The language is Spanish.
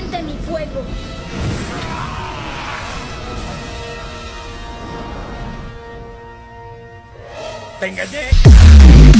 Siente mi fuego. ¡Te engañé!